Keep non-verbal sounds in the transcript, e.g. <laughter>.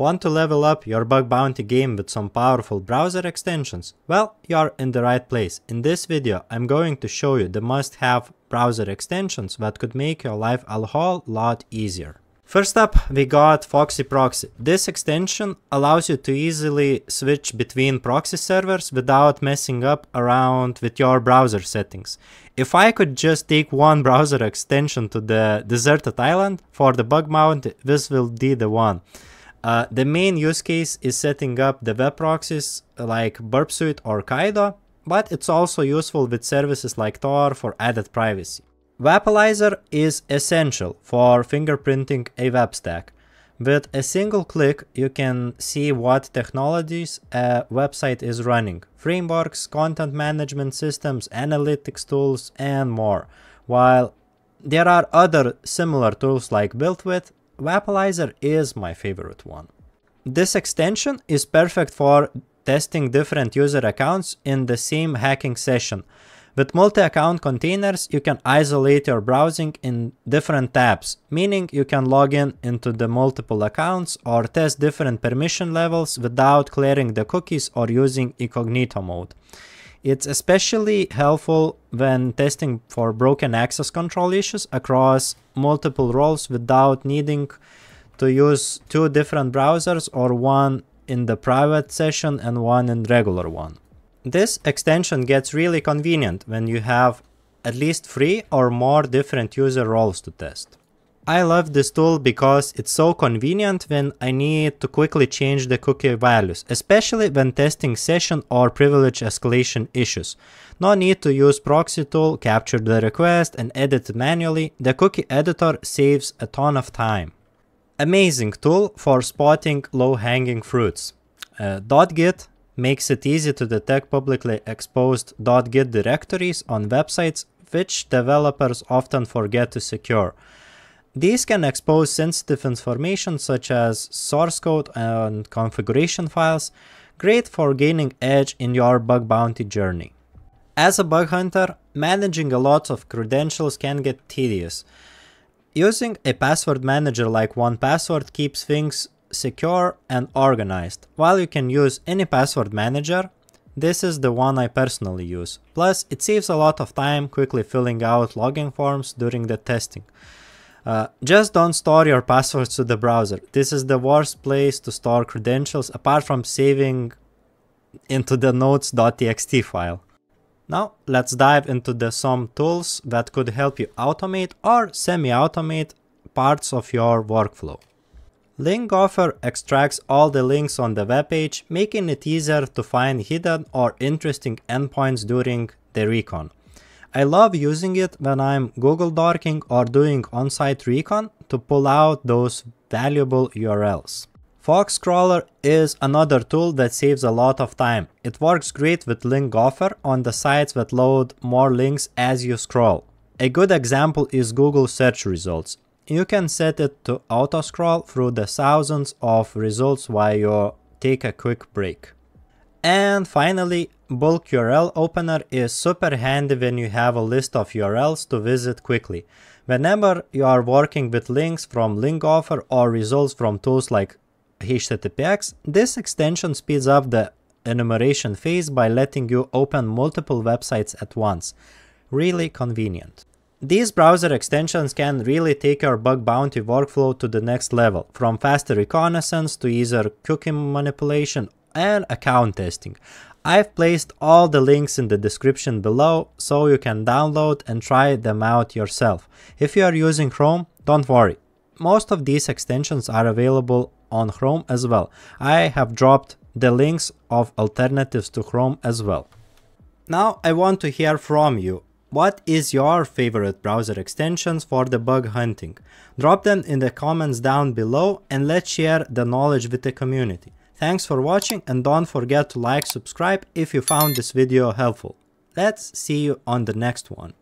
Want to level up your bug bounty game with some powerful browser extensions? Well, you're in the right place. In this video, I'm going to show you the must-have browser extensions that could make your life a whole lot easier. First up, we got Foxy Proxy. This extension allows you to easily switch between proxy servers without messing up around with your browser settings. If I could just take one <laughs> browser extension to the deserted island for the bug bounty, this will be the one. Uh, the main use case is setting up the web proxies like Burp Suite or Caido, but it's also useful with services like Tor for added privacy. Wappalyzer is essential for fingerprinting a web stack. With a single click, you can see what technologies a website is running, frameworks, content management systems, analytics tools, and more. While there are other similar tools like BuiltWith Wappalyzer is my favorite one. This extension is perfect for testing different user accounts in the same hacking session. With multi-account containers, you can isolate your browsing in different tabs, meaning you can log in into the multiple accounts or test different permission levels without clearing the cookies or using incognito mode. It's especially helpful when testing for broken access control issues across multiple roles without needing to use two different browsers or one in the private session and one in regular one. This extension gets really convenient when you have at least three or more different user roles to test. I love this tool because it's so convenient when I need to quickly change the cookie values, especially when testing session or privilege escalation issues. No need to use proxy tool, capture the request and edit it manually, the cookie editor saves a ton of time. Amazing tool for spotting low-hanging fruits. Uh, .git makes it easy to detect publicly exposed .git directories on websites which developers often forget to secure. These can expose sensitive information such as source code and configuration files, great for gaining edge in your bug bounty journey. As a bug hunter, managing a lot of credentials can get tedious. Using a password manager like 1Password keeps things secure and organized. While you can use any password manager, this is the one I personally use. Plus, it saves a lot of time quickly filling out login forms during the testing. Uh, just don't store your passwords to the browser. This is the worst place to store credentials apart from saving into the notes.txt file. Now let's dive into the some tools that could help you automate or semi-automate parts of your workflow. LinkGopher extracts all the links on the web page, making it easier to find hidden or interesting endpoints during the recon. I love using it when I'm Google Dorking or doing on-site recon to pull out those valuable URLs. FoxScroller is another tool that saves a lot of time. It works great with link LinkGopher on the sites that load more links as you scroll. A good example is Google search results. You can set it to auto scroll through the thousands of results while you take a quick break. And finally, Bulk URL Opener is super handy when you have a list of URLs to visit quickly. Whenever you are working with links from LinkGopher or results from tools like HTTPX, this extension speeds up the enumeration phase by letting you open multiple websites at once. Really convenient. These browser extensions can really take your bug bounty workflow to the next level, from faster reconnaissance to easier cookie manipulation and account testing. I've placed all the links in the description below so you can download and try them out yourself. If you are using Chrome, don't worry. Most of these extensions are available on Chrome as well. I have dropped the links of alternatives to Chrome as well. Now I want to hear from you. What is your favorite browser extensions for the bug hunting? Drop them in the comments down below and let's share the knowledge with the community. Thanks for watching and don't forget to like, subscribe if you found this video helpful. Let's see you on the next one.